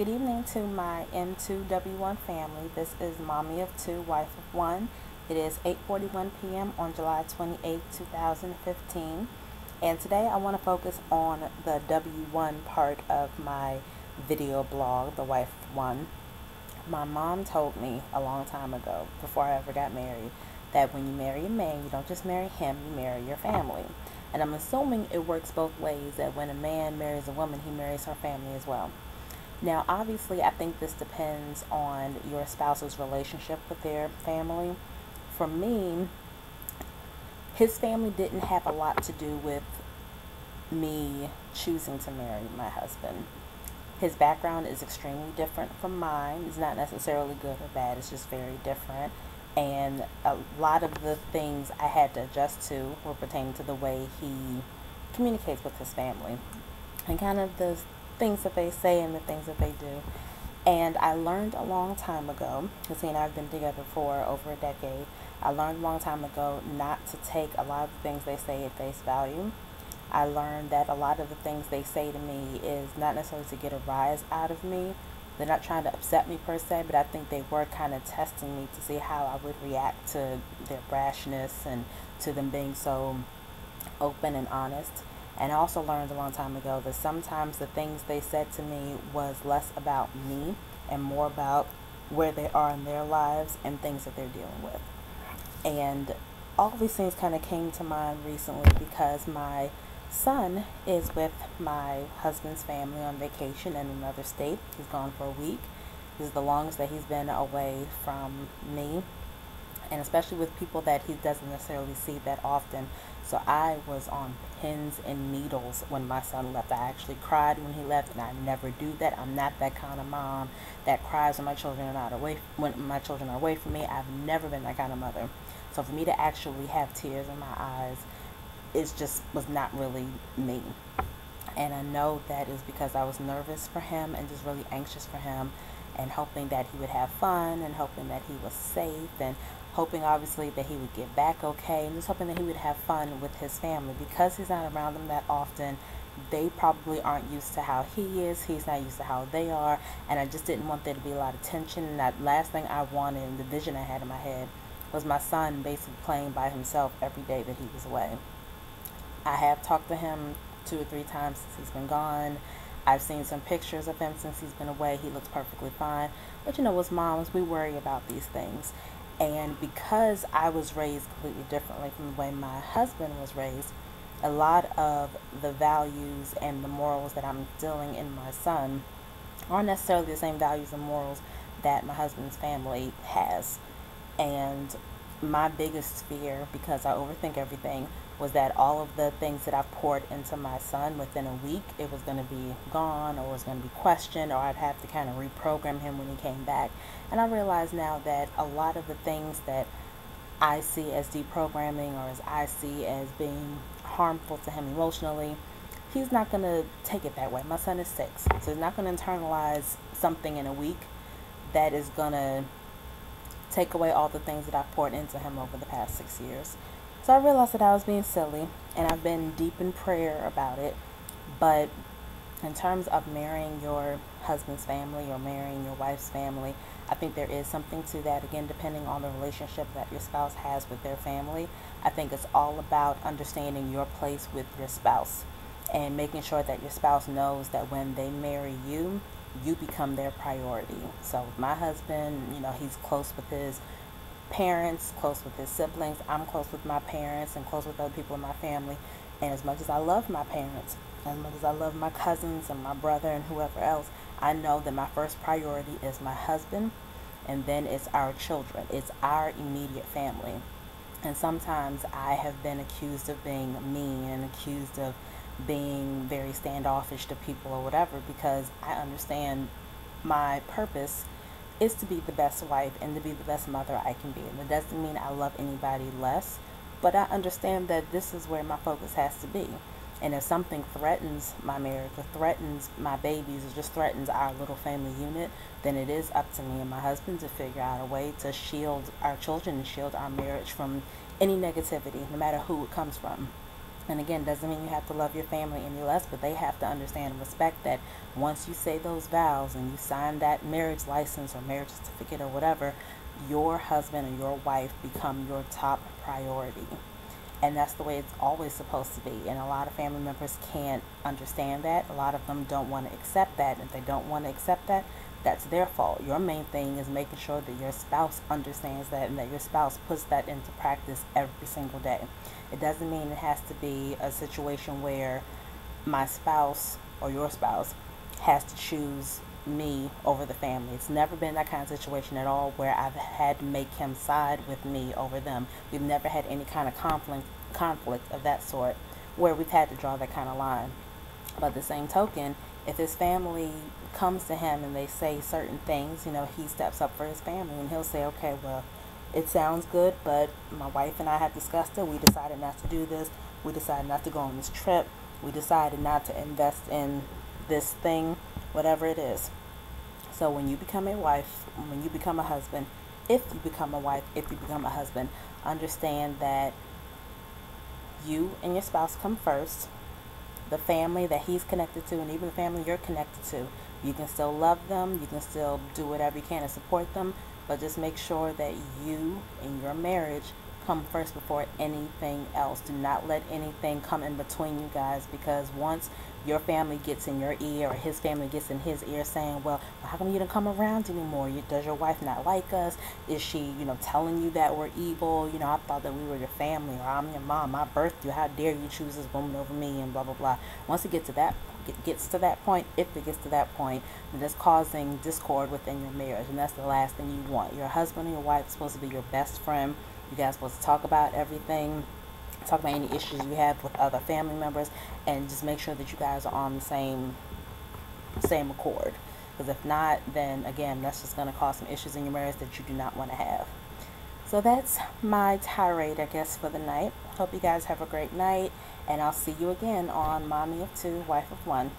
Good evening to my M2W1 family. This is Mommy of Two, Wife of One. It is 8:41 p.m. on July 28, 2015, and today I want to focus on the W1 part of my video blog, The Wife of One. My mom told me a long time ago, before I ever got married, that when you marry a man, you don't just marry him, you marry your family. And I'm assuming it works both ways that when a man marries a woman, he marries her family as well. Now, obviously, I think this depends on your spouse's relationship with their family. For me, his family didn't have a lot to do with me choosing to marry my husband. His background is extremely different from mine. It's not necessarily good or bad, it's just very different. And a lot of the things I had to adjust to were pertaining to the way he communicates with his family and kind of the things that they say and the things that they do. And I learned a long time ago, because he and I have been together for over a decade, I learned a long time ago not to take a lot of the things they say at face value. I learned that a lot of the things they say to me is not necessarily to get a rise out of me. They're not trying to upset me per se, but I think they were kind of testing me to see how I would react to their brashness and to them being so open and honest. And I also learned a long time ago that sometimes the things they said to me was less about me and more about where they are in their lives and things that they're dealing with. And all these things kind of came to mind recently because my son is with my husband's family on vacation in another state. He's gone for a week. This is the longest that he's been away from me and especially with people that he doesn't necessarily see that often. So I was on pins and needles when my son left. I actually cried when he left, and I never do that. I'm not that kind of mom that cries when my children are not away when my children are away from me. I've never been that kind of mother. So for me to actually have tears in my eyes, it just was not really me. And I know that is because I was nervous for him and just really anxious for him and hoping that he would have fun and hoping that he was safe and hoping obviously that he would get back okay and just hoping that he would have fun with his family. Because he's not around them that often they probably aren't used to how he is. He's not used to how they are. And i just didn't want there to be a lot of tension. And that last thing i wanted and the vision i had in my head was my son basically playing by himself every day that he was away. I have talked to him two or three times since he's been gone I've seen some pictures of him since he's been away. He looks perfectly fine. But you know, as moms, we worry about these things. And because I was raised completely differently from the way my husband was raised, a lot of the values and the morals that I'm instilling in my son aren't necessarily the same values and morals that my husband's family has. And my biggest fear, because I overthink everything, was that all of the things that I poured into my son within a week, it was going to be gone or it was going to be questioned or I'd have to kind of reprogram him when he came back. And I realize now that a lot of the things that I see as deprogramming or as I see as being harmful to him emotionally, he's not going to take it that way. My son is six, so he's not going to internalize something in a week that is going to take away all the things that I've poured into him over the past six years. So I realized that I was being silly, and I've been deep in prayer about it. But in terms of marrying your husband's family or marrying your wife's family, I think there is something to that. Again, depending on the relationship that your spouse has with their family, I think it's all about understanding your place with your spouse and making sure that your spouse knows that when they marry you, you become their priority. So, my husband, you know, he's close with his parents, close with his siblings. I'm close with my parents and close with other people in my family. And as much as I love my parents, as much as I love my cousins and my brother and whoever else, I know that my first priority is my husband and then it's our children. It's our immediate family. And sometimes I have been accused of being mean and accused of being very standoffish to people or whatever because I understand my purpose is to be the best wife and to be the best mother I can be. And it doesn't mean I love anybody less, but I understand that this is where my focus has to be. And if something threatens my marriage or threatens my babies or just threatens our little family unit, then it is up to me and my husband to figure out a way to shield our children and shield our marriage from any negativity, no matter who it comes from. And again, doesn't mean you have to love your family any less, but they have to understand and respect that once you say those vows and you sign that marriage license or marriage certificate or whatever, your husband or your wife become your top priority. And that's the way it's always supposed to be. And a lot of family members can't understand that. A lot of them don't want to accept that. If they don't want to accept that, that's their fault. Your main thing is making sure that your spouse understands that and that your spouse puts that into practice every single day. It doesn't mean it has to be a situation where my spouse or your spouse has to choose me over the family. It's never been that kind of situation at all where I've had to make him side with me over them. We've never had any kind of conflict conflict of that sort where we've had to draw that kind of line. But the same token, if his family comes to him and they say certain things, you know, he steps up for his family and he'll say, okay, well, it sounds good, but my wife and I have discussed it. We decided not to do this. We decided not to go on this trip. We decided not to invest in this thing, whatever it is. So when you become a wife, when you become a husband, if you become a wife, if you become a husband, understand that you and your spouse come first the family that he's connected to and even the family you're connected to. You can still love them, you can still do whatever you can to support them, but just make sure that you and your marriage come first before anything else. Do not let anything come in between you guys because once your family gets in your ear or his family gets in his ear saying, well, how come you don't come around anymore? does your wife not like us? Is she, you know, telling you that we're evil? You know, I thought that we were your family or I'm your mom. I birthed you. How dare you choose this woman over me and blah, blah, blah. Once it gets to that gets to that point, if it gets to that point, then it's causing discord within your marriage. And that's the last thing you want. Your husband and your wife is supposed to be your best friend. You guys supposed to talk about everything talk about any issues you have with other family members and just make sure that you guys are on the same same accord. Because if not then again that's just going to cause some issues in your marriage that you do not want to have. So that's my tirade i guess for the night. Hope you guys have a great night and i'll see you again on mommy of two wife of one